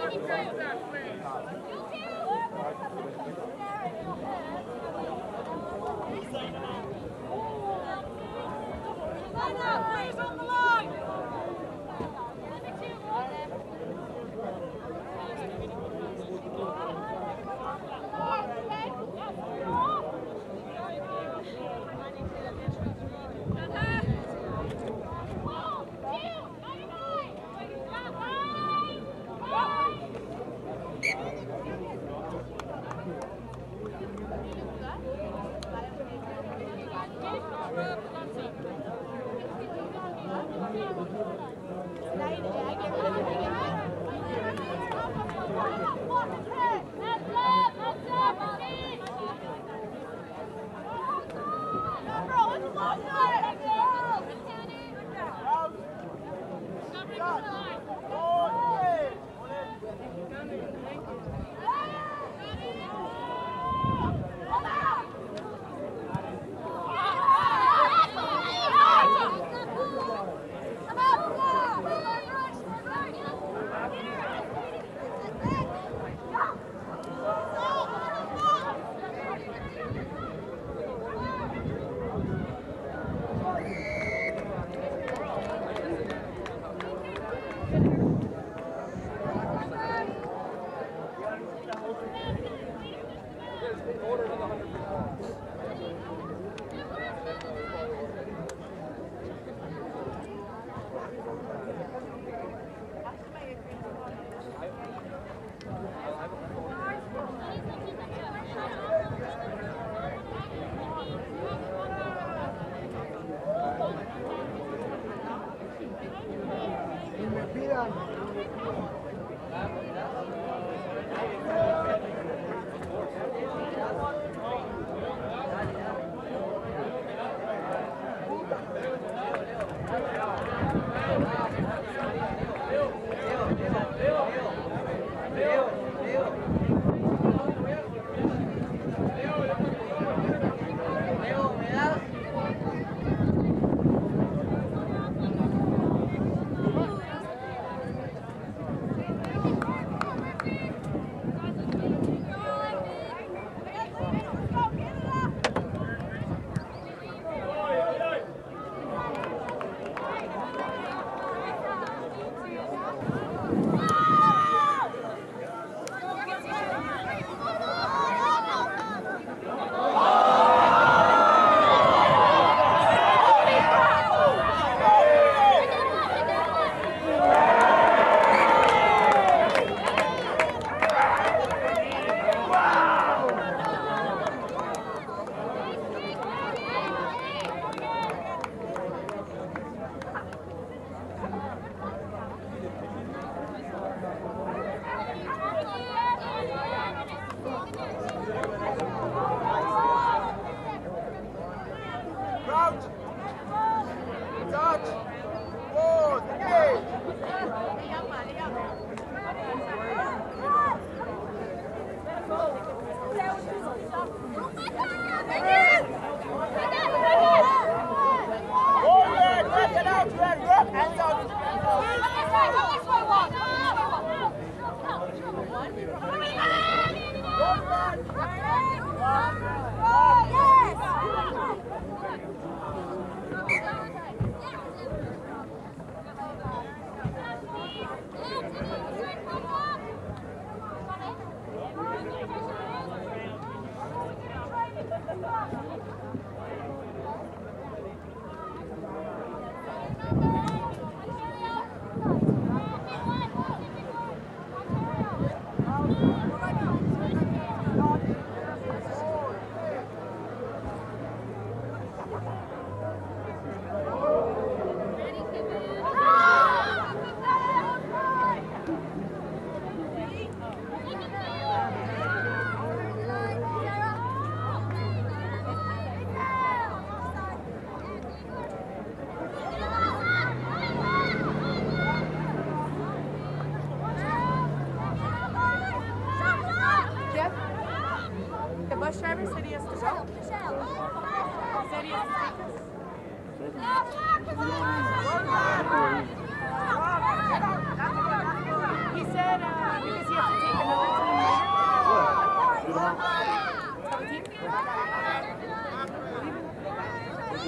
Line up, please, on the line! me pidan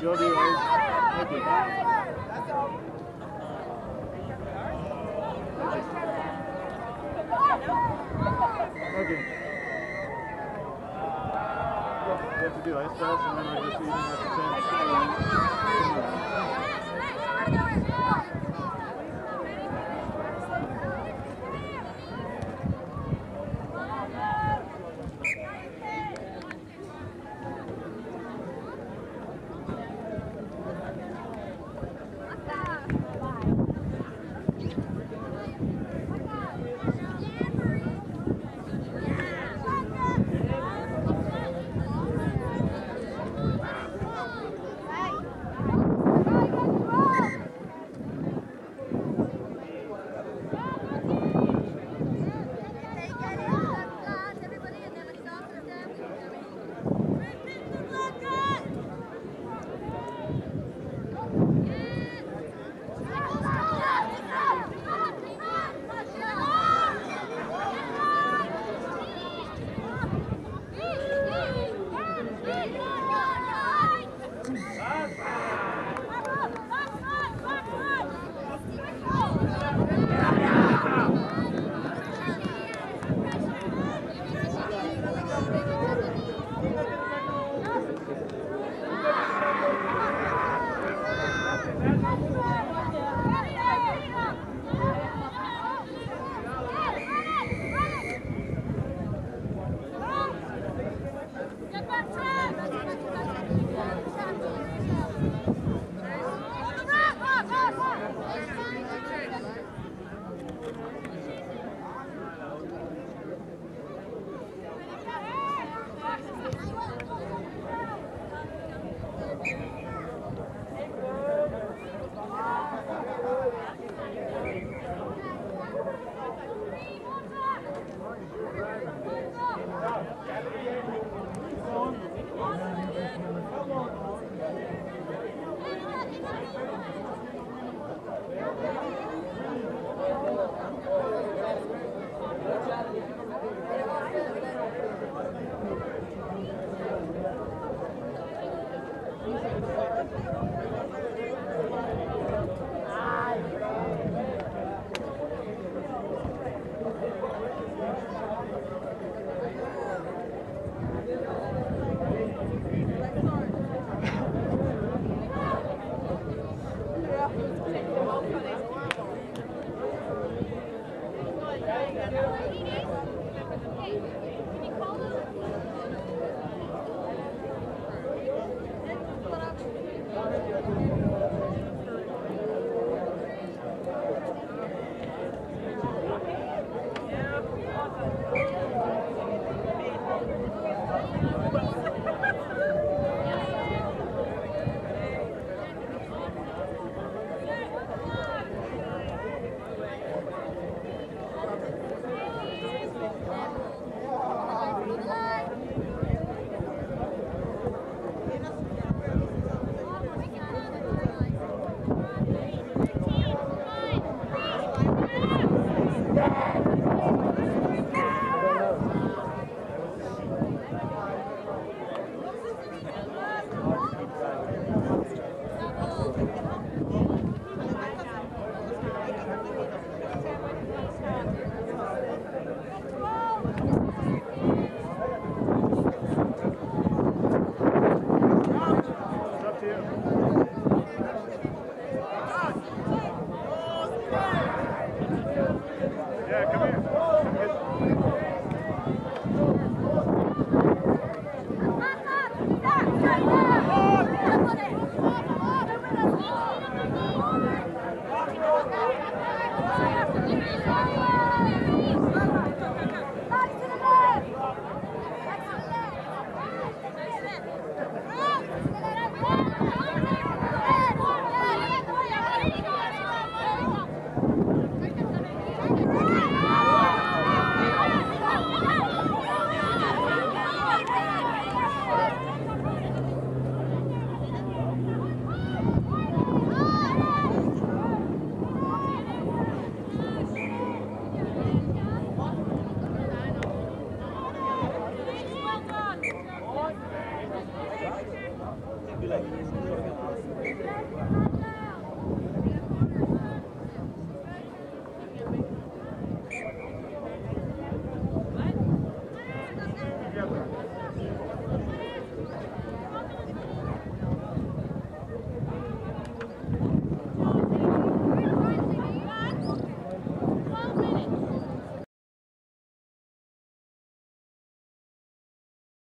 go to. Okay. Have to do ice baths and then we're just eating at the same time.